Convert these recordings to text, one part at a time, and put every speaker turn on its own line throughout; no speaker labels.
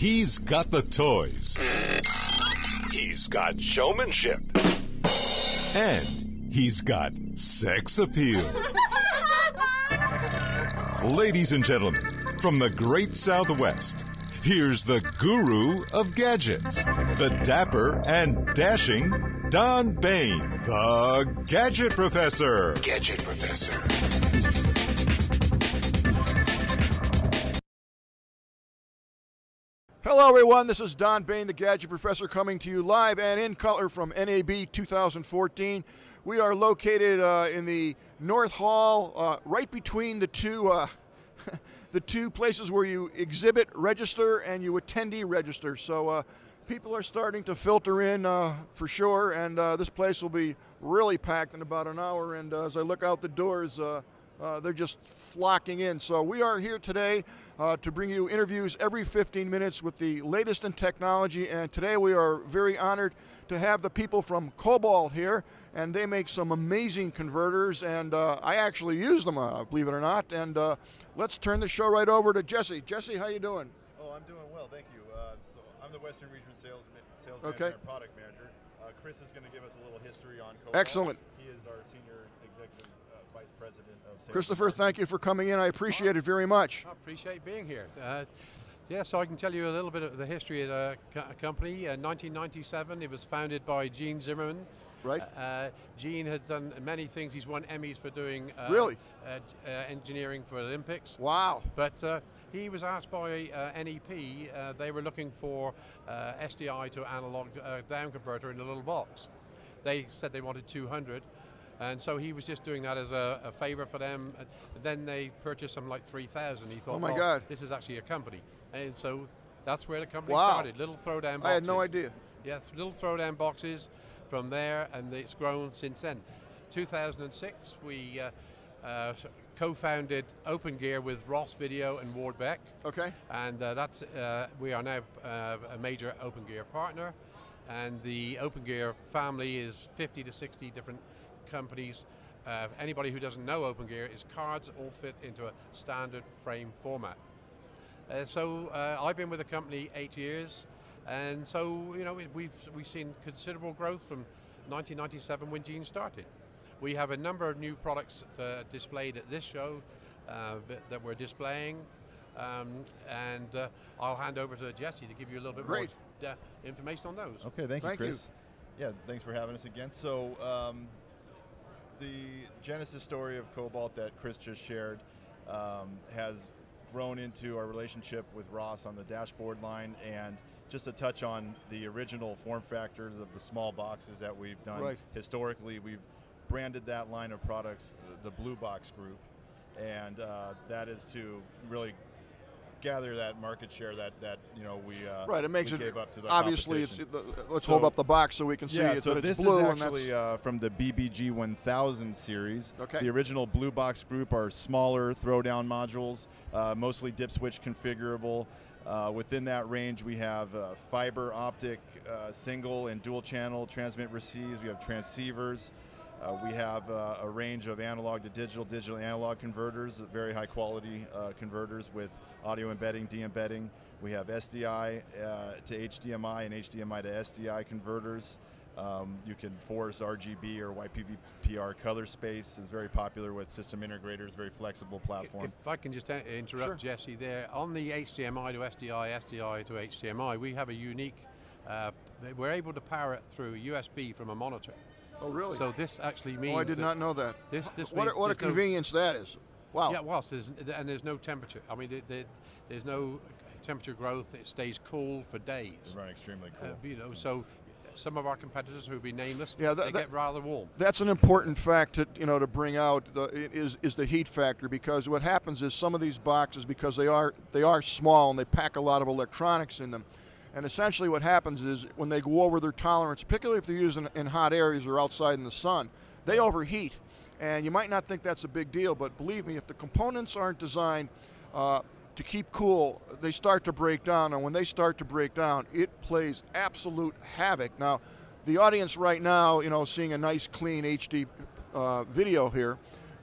He's got the toys. He's got showmanship. And he's got sex appeal. Ladies and gentlemen, from the great Southwest, here's the guru of gadgets, the dapper and dashing Don Baine, the Gadget Professor. Gadget Professor.
Hello, everyone. This is Don Baine, the Gadget Professor, coming to you live and in color from NAB 2014. We are located uh, in the North Hall, uh, right between the two. Uh, the two places where you exhibit register and you attendee register. So uh, people are starting to filter in uh, for sure, and uh, this place will be really packed in about an hour. And as I look out the doors, uh, they're just flocking in. So we are here today uh, to bring you interviews every 15 minutes with the latest in technology. And today we are very honored to have the people from Cobalt here, and they make some amazing converters. And uh, I actually use them, uh, believe it or not. And uh, let's turn the show right over to Jesse. Jesse, how you doing?
Oh, I'm doing well, thank you. Uh, so I'm the Western Region Sales Sales
Okay.
Manager and Product Manager. Uh, Chris is going to give us a little history on Cobalt.
Excellent.
He is our Senior Executive Vice President of and
Christopher, thank you for coming in. I appreciate it very much.
I appreciate being here. Uh, yeah, so I can tell you a little bit of the history of the company. Uh, 1997, it was founded by Gene Zimmerman.
Right.
Uh, Gene has done many things. He's won Emmys for doing uh,
Really?
uh, uh, engineering for Olympics.
Wow.
But uh, he was asked by uh, NEP, uh, they were looking for uh, SDI to analog uh, down converter in a little box. They said they wanted 200, and so he was just doing that as a, a favor for them. And then they purchased some like 3,000. He thought,
Oh my
well,
God.
this is actually a company. And so that's where the company
Wow.
started, little throwdown boxes.
I had no idea.
Yeah, th- little throwdown boxes from there, and it's grown since then. 2006, we uh, uh, co-founded Open Gear with Ross Video and Ward Beck,
Okay.
and uh, that's uh, we are now uh, a major Open Gear partner, and the Open Gear family is 50 to 60 different companies. Uh, anybody who doesn't know Open Gear is cards all fit into a standard frame format. Uh, so uh, I've been with the company eight years, and so you know we- we've we've seen considerable growth from 1997 when Gene started. We have a number of new products uh, displayed at this show uh, that- that we're displaying, um, and uh, I'll hand over to Jesse to give you a little bit
Great.
more uh, information on those.
Okay, thank,
Thank
you,
you.
Chris. Yeah, thanks for having us again. So, um, the genesis story of Cobalt that Chris just shared um, has grown into our relationship with Ross on the dashboard line, and just to touch on the original form factors of the small boxes that we've done
Right.
historically, we've branded that line of products the Blue Box Group, and uh, that is to really gather that market share that that you know we uh,
Right. It makes it
gave up to the
obviously. It's it- let's
So-
hold up the box so we can see
Yeah,
it,
so this
it's blue
is actually uh, from the BBG 1000 series.
Okay.
The original Blue Box group are smaller throwdown modules, uh, mostly dip switch configurable. Uh, within that range, we have uh, fiber optic, uh, single and dual channel transmit receives. We have transceivers. Uh, we have uh, a range of analog to digital, digital to analog converters, very high quality uh, converters with audio embedding, de-embedding. We have SDI uh, to HDMI and HDMI to SDI converters. Um, you can force RGB or YPbPr color space is very popular with system integrators, very flexible platform.
If I can just interrupt
Sure.
Jesse there, on the HDMI to SDI, SDI to HDMI, we have a unique, uh, we're able to power it through USB from a monitor.
Oh really?
So this actually means
oh, I did
that
not know that.
This, this
what
means
a, what a
there's no-
convenience that is. Wow.
Yeah, well, there's, and there's no temperature. I mean, there- there- there's no temperature growth. It stays cool for days.
They run extremely
Uh,
cool.
you know, so some of our competitors who will be nameless,
Yeah, that-
they
that-
get rather warm.
That's an important fact to you know to bring out the, it is is the heat factor because what happens is some of these boxes because they are they are small and they pack a lot of electronics in them, and essentially what happens is when they go over their tolerance, particularly if they're used in, in hot areas or outside in the sun, they overheat, and you might not think that's a big deal, but believe me, if the components aren't designed uh, to keep cool, they start to break down, and when they start to break down, it plays absolute havoc. Now, the audience right now, you know, seeing a nice clean HD uh, video here,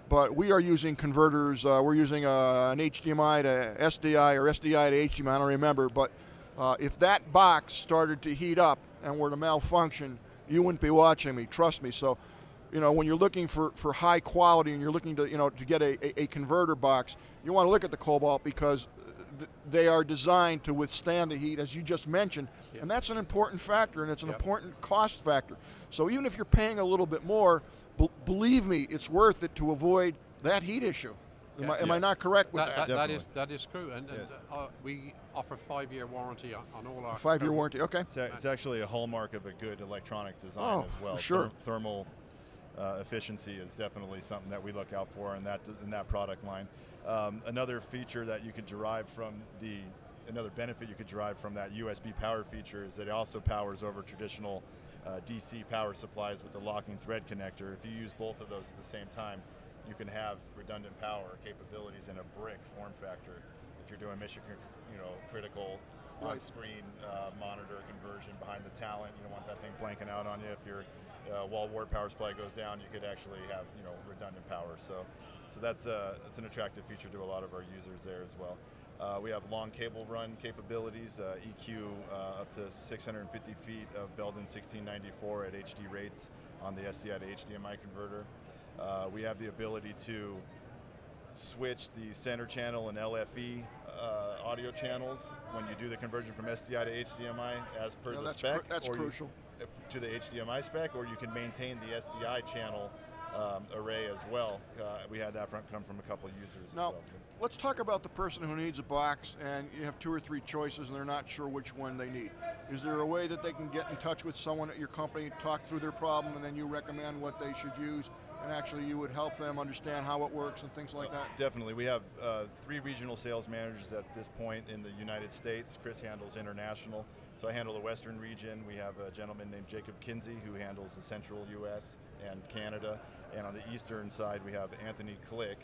but we are using converters. Uh, we're using uh, an HDMI to SDI or SDI to HDMI. I don't remember, but Uh, if that box started to heat up and were to malfunction, you wouldn't be watching me. Trust me. So, you know, when you're looking for, for high quality and you're looking to you know to get a, a, a converter box, you want to look at the Cobalt because th- they are designed to withstand the heat, as you just mentioned,
Yep.
and that's an important factor, and it's an
Yep.
important cost factor. So even if you're paying a little bit more, b- believe me, it's worth it to avoid that heat issue. Am,
Yeah.
I, am I not correct with
That,
that?
that, is that is true, and, and uh, we offer five-year warranty on, on all our
Five-year warranty. Okay.
It's, a, it's actually a hallmark of a good electronic design
Oh,
as well.
sure.
Ther- thermal uh, efficiency is definitely something that we look out for in that in that product line. Um, another feature that you could derive from the another benefit you could derive from that USB power feature is that it also powers over traditional uh, DC power supplies with the locking thread connector. If you use both of those at the same time, you can have redundant power capabilities in a brick form factor. If you're doing mission, you know, critical
Right.
on-screen uh, monitor conversion behind the talent, you don't want that thing blanking out on you. If your uh, wall ward power supply goes down, you could actually have you know redundant power. So, so that's uh, that's an attractive feature to a lot of our users there as well. Uh, we have long cable run capabilities, uh, EQ uh, up to 650 feet of Belden 1694 at HD rates on the SDI to HDMI converter. Uh, we have the ability to switch the center channel and LFE uh, audio channels when you do the conversion from SDI to HDMI as per the
that's
spec.
cru- that's
you-
crucial.
if- to the HDMI spec, or you can maintain the SDI channel um, array as well. Uh, we had that from, come from a couple users
Now,
as well. so.
let's talk about the person who needs a box and you have two or three choices and they're not sure which one they need. Is there a way that they can get in touch with someone at your company, talk through their problem, and then you recommend what they should use? And actually, you would help them understand how it works and things like that?
Definitely. We have uh, three regional sales managers at this point in the United States. Chris handles international. So I handle the Western region. We have a gentleman named Jacob Kinsey who handles the central US and Canada. And on the eastern side, we have Anthony Click.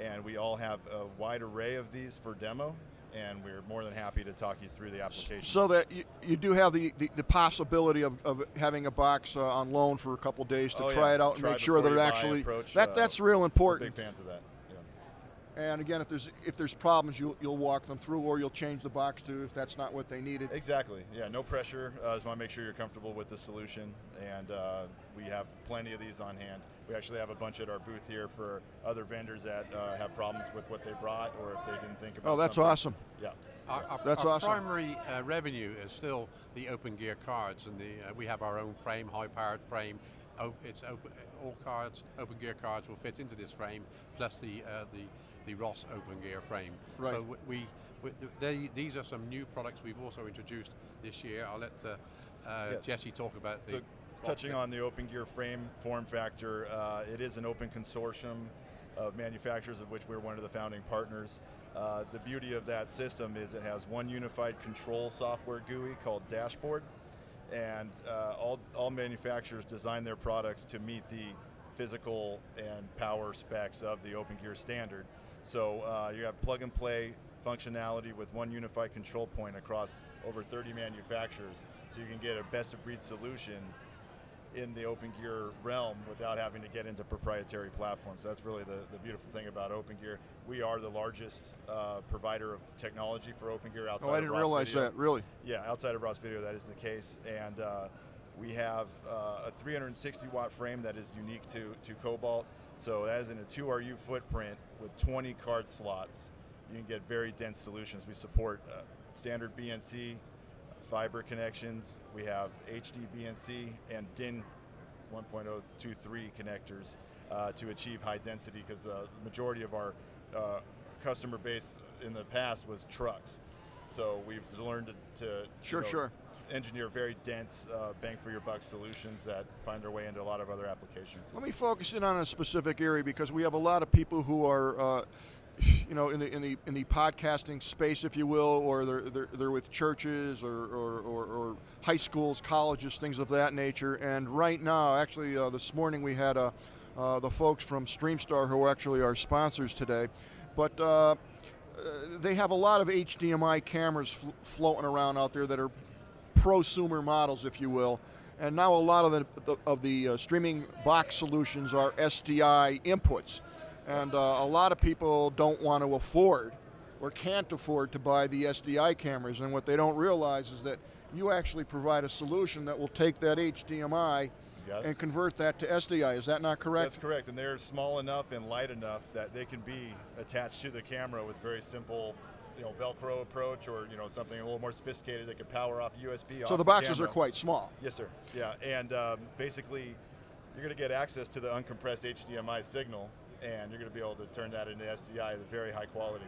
And we all have a wide array of these for demo. And we're more than happy to talk you through the application.
So that you, you do have the, the, the possibility of, of having a box uh, on loan for a couple days to
Oh,
try
yeah.
it out and
Try
make sure that it actually
approach,
that
uh,
that's real important.
big fans of that. Yeah.
And again, if there's if there's problems, you'll you'll walk them through, or you'll change the box to if that's not what they needed.
Exactly. Yeah, no pressure. Uh, just want to make sure you're comfortable with the solution, and uh, we have plenty of these on hand. We actually have a bunch at our booth here for other vendors that uh, have problems with what they brought, or if they didn't think about.
Oh, that's
something.
awesome.
Yeah.
Our, our,
That's
our
awesome.
primary uh, revenue is still the open gear cards, and the uh, we have our own frame, high-powered frame. Oh, it's open. All cards, open gear cards, will fit into this frame, plus the uh, the the Ross open gear frame.
Right.
So we, we they, these are some new products we've also introduced this year. I'll let uh, uh,
Yes.
Jesse talk about the.
So, touching on the Open Gear frame form factor, uh, it is an open consortium of manufacturers, of which we're one of the founding partners. Uh, the beauty of that system is it has one unified control software GUI called Dashboard, and uh, all, all manufacturers design their products to meet the physical and power specs of the Open Gear standard. So uh, you have plug and play functionality with one unified control point across over 30 manufacturers, so you can get a best of breed solution in the open gear realm without having to get into proprietary platforms. That's really the, the beautiful thing about open gear. We are the largest uh, provider of technology for open gear outside
Oh, I
of
didn't
Ross
realize
Video.
that. Really.
Yeah, outside of Ross Video, that is the case. And uh, we have uh, a 360 watt frame that is unique to, to Cobalt. So that is in a 2RU footprint with 20 card slots. You can get very dense solutions. We support uh, standard BNC, fiber connections. We have HD BNC and DIN 1.023 connectors uh, to achieve high density because uh, the majority of our uh, customer base in the past was trucks. So we've learned to, to you
Sure,
know,
sure.
Engineer very dense uh, bang for your buck solutions that find their way into a lot of other applications.
Let me focus in on a specific area because we have a lot of people who are, uh, you know, in the in the in the podcasting space, if you will, or they're they're, they're with churches or, or, or, or high schools, colleges, things of that nature. And right now, actually, uh, this morning we had uh, uh, the folks from StreamStar who actually are sponsors today, but. Uh, uh, they have a lot of HDMI cameras fl- floating around out there that are prosumer models, if you will. And now a lot of the, the of the uh, streaming box solutions are SDI inputs, and uh, a lot of people don't want to afford or can't afford to buy the SDI cameras. And what they don't realize is that you actually provide a solution that will take that HDMI and convert that to SDI. Is that not correct?
That's correct, and they're small enough and light enough that they can be attached to the camera with very simple, you know, Velcro approach, or you know, something a little more sophisticated that could power off USB.
so
off
the boxes
camera.
are quite small.
Yes, sir. Yeah, and um, basically, you're going to get access to the uncompressed HDMI signal, and you're going to be able to turn that into SDI at a very high quality.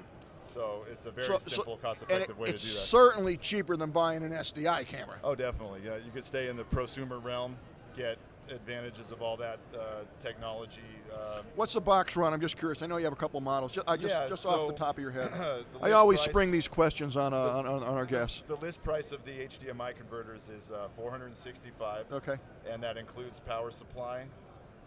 So it's a very
So- so-
simple,
And
cost-effective
it-
way to do that.
it's certainly cheaper than buying an SDI camera.
Oh, definitely. Yeah, you could stay in the prosumer realm, get advantages of all that uh, technology. Um,
What's the box run? I'm just curious. I know you have a couple models. Just, I just,
Yeah,
just off the top of your head. I always
price-
spring these questions on, uh, on, on on our guests.
The list price of the HDMI converters is uh, 465,
Okay.
and that includes power supply,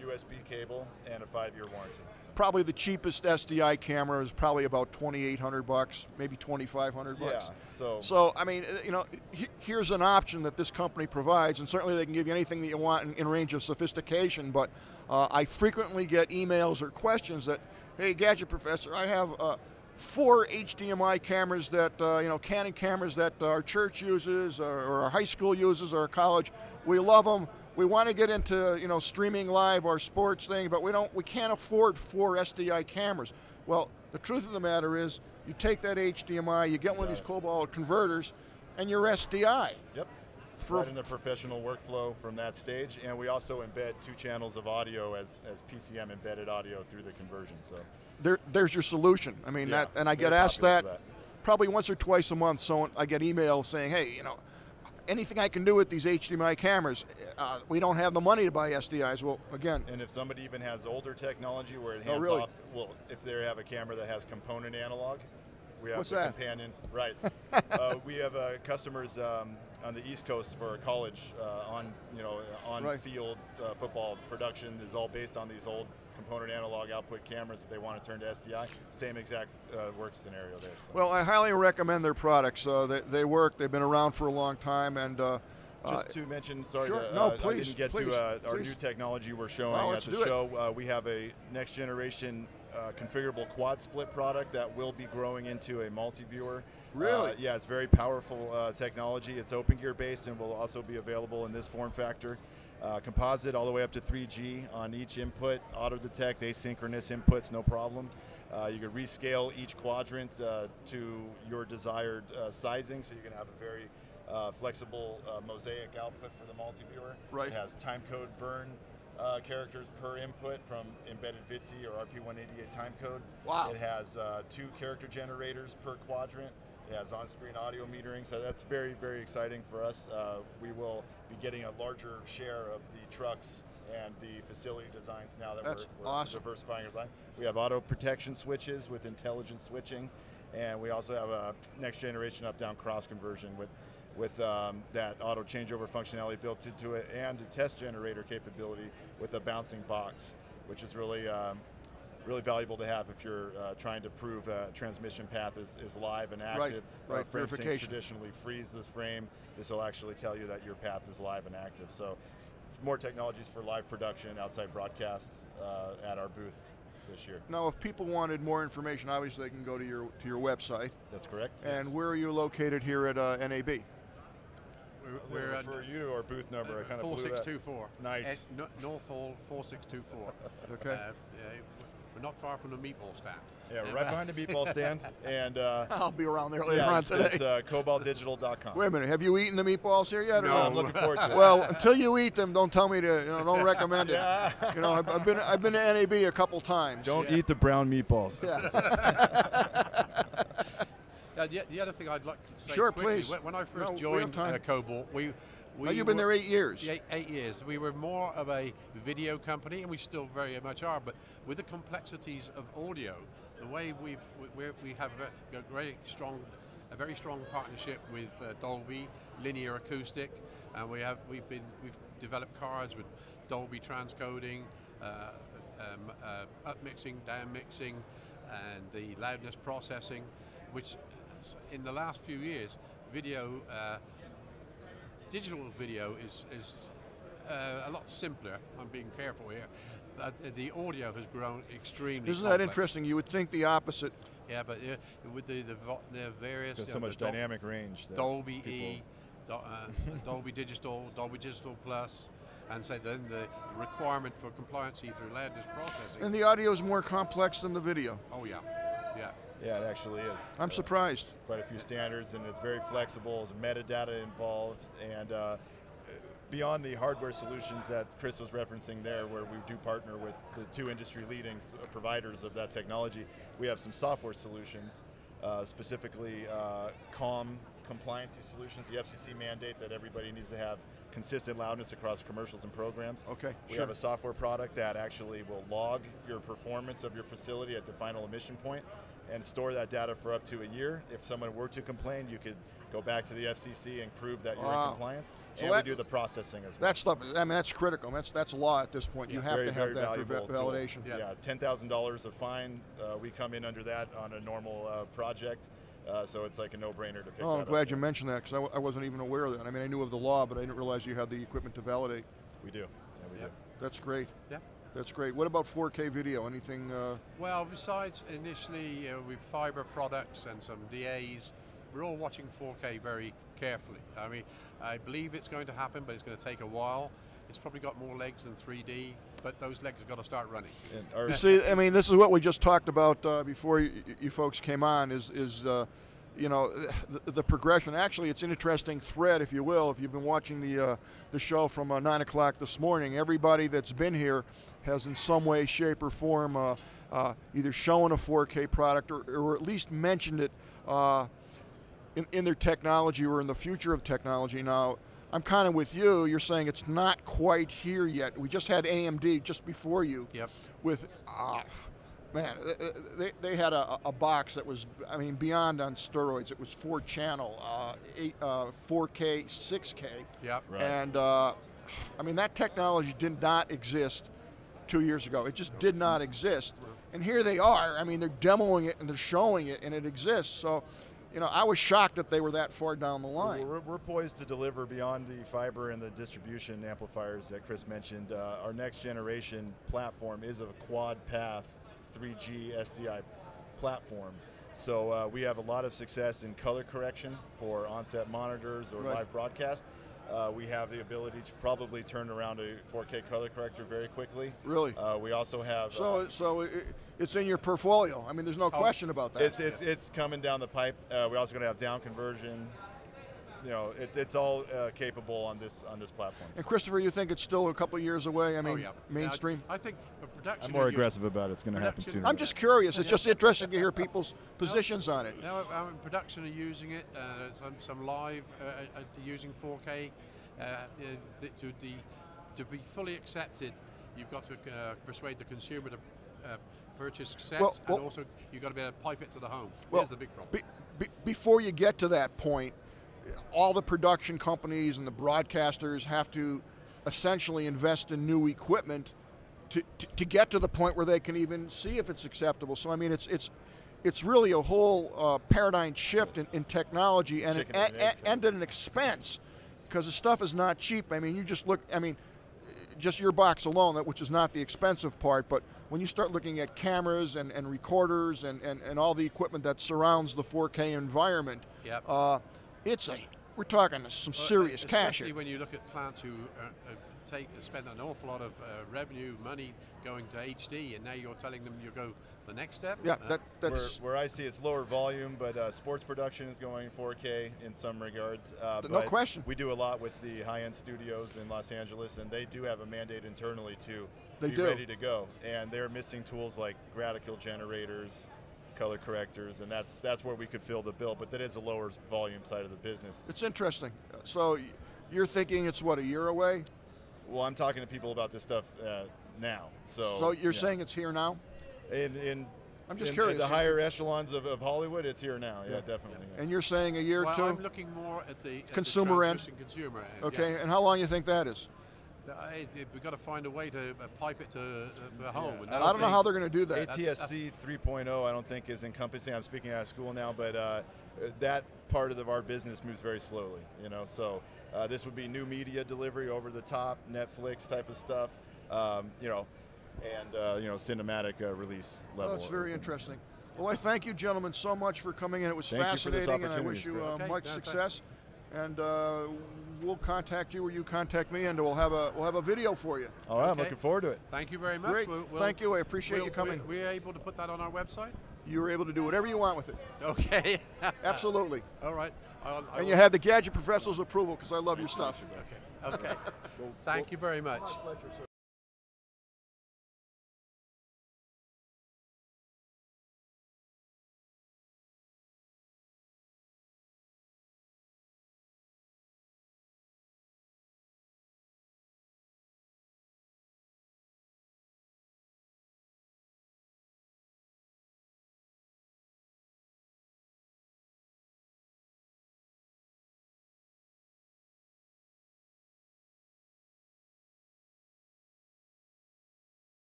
USB cable, and a five-year warranty. So-
Probably the cheapest SDI camera is probably about 2,800 bucks, maybe 2,500 bucks. yeah.
So,
So, I mean, uh, you know, he- here's an option that this company provides, and certainly they can give you anything that you want in, in range of sophistication. But uh, I frequently get emails or questions that, hey, Gadget Professor, I have uh, four HDMI cameras that, uh, you know, Canon cameras that our church uses, or, or our high school uses, or our college. We love them. We want to get into, you know, streaming live or sports thing, but we don't, we can't afford four SDI cameras. Well, the truth of the matter is, you take that HDMI, you get one of these cobalt converters, and you're SDI.
yep.
For-
right in the professional workflow from that stage, and we also embed two channels of audio as, as PCM embedded audio through the conversion. So,
There, there's your solution. I mean,
yeah,
that, and I get asked
popular
that, probably once or twice a month. So I get email saying, hey, you know, anything I can do with these HDMI cameras, uh, we don't have the money to buy SDIs. Well, again,
And if somebody even has older technology where it
Oh,
hands
really?
off, well, if they have a camera that has component analog, we have
What's
the
that?
companion. Right. uh, we have uh, customers um, on the East Coast for college uh, on you know on
Right.
field uh, football production is all based on these old component analog output cameras that they want to turn to SDI. Same exact uh, work scenario there. So.
well, I highly recommend their products. Uh, they, they work. They've been around for a long time, and uh,
Just
uh,
to mention, sorry,
sure.
to,
No,
uh,
please,
I didn't get
please,
to uh, our
please.
new technology we're showing
Well,
at the show. Uh, we have a next generation uh, configurable quad split product that will be growing into a multi-viewer.
Really?
Uh, yeah, it's very powerful uh, technology. It's open gear based and will also be available in this form factor. Uh, composite all the way up to 3G on each input, auto detect asynchronous inputs, no problem. Uh, you can rescale each quadrant uh, to your desired uh, sizing, so you can have a very uh, flexible uh, mosaic output for the multi-viewer.
Right.
It has time code burn uh, characters per input from embedded VITC or RP188 time code.
Wow.
It has uh, two character generators per quadrant. It has on-screen audio metering, so that's very, very exciting for us. Uh, we will be getting a larger share of the trucks and the facility designs now that
That's
we're, we're
awesome.
diversifying our lines. We have auto protection switches with intelligent switching, and we also have a next generation up-down cross conversion with with um, that auto changeover functionality built into it and a test generator capability with a bouncing box, which is really um, really valuable to have if you're uh, trying to prove a transmission path is, is live and active.
right,
Uh, frame syncs traditionally freeze this frame. This will actually tell you that your path is live and active. So more technologies for live production, outside broadcasts uh, at our booth this year.
now, if people wanted more information, obviously they can go to your to your website.
That's correct.
And where are you located here at uh, NAB?
We're,
We'll refer you to our booth number. I kind of
four
blew
six
that.
two four.
Nice.
North Hall four six two four.
Okay.
Uh, yeah, we're not far from the meatball stand.
Yeah, right behind the meatball stand. And uh,
I'll be around there later
yeah,
on today.
it's uh, cobaltdigital.com.
Wait a minute. Have you eaten the meatballs here yet? or
no. I'm looking forward to it.
Well, until you eat them, don't tell me to. You know, don't recommend it. You know, I've, I've been I've been to NAB a couple times.
Don't
Yeah.
eat the brown meatballs.
Uh, the, the other thing I'd like to say
Sure,
quickly,
please.
when, I first
No,
joined uh, Cobalt, we, we
Oh, you've been
were-
there eight years.
Eight, eight years. We were more of a video company, and we still very much are. But with the complexities of audio, the way we've we, we're- we have a, a very strong, a very strong partnership with uh, Dolby Linear Acoustic, and we have we've been we've developed cards with Dolby transcoding, uh, um, uh, up mixing, down mixing, and the loudness processing, which in the last few years, video. Uh, digital video is, is uh, a lot simpler. I'm being careful here, uh, the audio has grown extremely.
Isn't that interesting? You would think the opposite.
Yeah, but uh, with the the, vo- the various
It's got so
know,
much
the Dol-
dynamic range. that
Dolby E, Do- uh, Dolby Digital, Dolby Digital Plus, and so then the requirement for compliancy through loudness processing.
And the audio is more complex than the video.
oh yeah, yeah.
Yeah, it actually is.
I'm
Uh,
surprised.
quite a few standards, and it's very flexible. There's metadata involved, and uh, beyond the hardware solutions that Chris was referencing there, where we do partner with the two industry leading providers of that technology, we have some software solutions, uh, specifically uh, CALM compliancy solutions, the FCC mandate that everybody needs to have consistent loudness across commercials and programs.
Okay,
We
sure.
have a software product that actually will log your performance of your facility at the final emission point and store that data for up to a year. If someone were to complain, you could go back to the FCC and prove that you're
Wow.
in compliance.
So
and
that-
we do the processing as well.
That stuff, I mean, that's critical. That's that's law at this point. You have
very,
to have that for
valuable tool.
validation.
Yeah.
Yeah, ten thousand dollars of fine. Uh, we come in under that on a normal uh, project, uh, so it's like a no-brainer to pick
Oh,
that
I'm glad
up.
you mentioned that because I, w- I wasn't even aware of that. I mean, I knew of the law, but I didn't realize you had the equipment to validate.
We do. Yeah, we
Yeah.
do.
That's great.
Yeah.
That's great. What about 4K video? Anything? Uh,
Well, besides initially uh, with fiber products and some DAs, we're all watching 4K very carefully. I mean, I believe it's going to happen, but it's going to take a while. It's probably got more legs than 3D, but those legs have got to start running.
And our,
you see, I mean, this is what we just talked about uh, before you, you folks came on. Is is uh, you know the, the progression? Actually, it's an interesting thread, if you will. If you've been watching the uh, the show from uh, nine o'clock this morning, everybody that's been here has, in some way, shape, or form, uh, uh, either shown a 4K product or, or at least mentioned it. Uh, in, in their technology or in the future of technology. Now, I'm kind of with you. You're saying it's not quite here yet. We just had AMD just before you
Yep.
with, uh, man, they, they had a, a box that was, I mean, beyond on steroids. It was four channel, uh, eight, uh, 4K, 6K.
Yep.
Right.
And uh, I mean, that technology did not exist two years ago. It just did not exist. And here they are. I mean, they're demoing it and they're showing it, and it exists. So, you know, I was shocked that they were that far down the line.
We're, we're poised to deliver beyond the fiber and the distribution amplifiers that Chris mentioned. Uh, our next generation platform is a quad path 3G SDI platform. So uh, we have a lot of success in color correction for onset monitors or
Right.
live broadcast. Uh, we have the ability to probably turn around a 4K color corrector very quickly.
Really.
Uh, we also have.
So,
uh,
so it, it's in your portfolio. I mean, there's no question about that.
it's it's it's coming down the pipe. Uh, we're also going to have down conversion. You know, it, it's all uh, capable on this on this platform.
and Christopher, you think it's still a couple of years away? I mean,
oh, yeah.
mainstream.
Yeah, I, I think the production.
I'm more
of your-
aggressive about it. It's going to happen
Production-
sooner.
I'm just curious. It's just interesting to hear people's positions on it.
Now, um, production are using it. Uh, some, some live uh, uh, using 4K. Uh, uh, to the to be fully accepted, you've got to uh, persuade the consumer to uh, purchase sets,
Well, well-
and also you've got to be able to pipe it to the home.
Well,
Here's the big problem.
Be, be, before you get to that point, all the production companies and the broadcasters have to essentially invest in new equipment to, to, to get to the point where they can even see if it's acceptable. So I mean, it's it's it's really a whole uh, paradigm shift in, in technology and, an,
and egg
and, and an expense because the stuff is not cheap. I mean, you just look. I mean. Just your box alone, that which is not the expensive part, but when you start looking at cameras and, and recorders and, and, and all the equipment that surrounds the 4K environment,
Yep.
uh, it's a we're talking some
Well,
serious
uh,
cash.
Especially
here.
when you look at plants who uh, uh, take spend an awful lot of uh, revenue, money going to HD, and now you're telling them you go the next step.
Yeah,
Uh,
that that's
where I see it's lower volume, but uh, sports production is going 4K in some regards. Uh,
No
but
question.
We do a lot with the high-end studios in Los Angeles, and they do have a mandate internally to
They
be
do.
ready to go. And they're missing tools like Graticule generators, color correctors, and that's that's where we could fill the bill. But that is a lower volume side of the business.
it's interesting. So you're thinking it's what a year away?
Well, I'm talking to people about this stuff uh, now. So,
So you're
yeah.
saying it's here now?
in in
I'm just
in,
curious.
In the higher echelons of, of Hollywood, it's here now. Yeah,
Yeah.
definitely. yeah.
And you're saying a year
well,
or 2
I'm looking more at the at the
Consumer end.
Consumer end.
okay,
yeah.
and how long you think that is?
It- it- we've got to find a way to uh, pipe it to uh, the home.
Yeah,
and
I
I don't know how they're going to do that.
ATSC 3.0, I don't think is encompassing. I'm speaking out of school now, but uh, that part of the, our business moves very slowly. You know, so uh, this would be new media delivery over the top, Netflix type of stuff. Um, you know, and uh, you know cinematic uh, release
Oh,
level.
that's very interesting. Well, I thank you, gentlemen, so much for coming in. It was
Thank you for this
fascinating, and I wish you uh,
Okay,
much
no, thank-
success. And uh, we'll contact you, or you contact me, and we'll have a we'll have a video for you.
All right, I'm looking forward to it.
Thank you very much.
Great.
We'll- we'll-
Thank you. I appreciate
we'll-
you coming.
we- We're able to put that on our website.
You were able to do whatever you want with it.
Okay.
Absolutely.
All right. I'll, I
And you
will-
had the Gadget Professional's approval because I love your stuff.
Okay. Okay. Thank you very much.
pleasure, sir.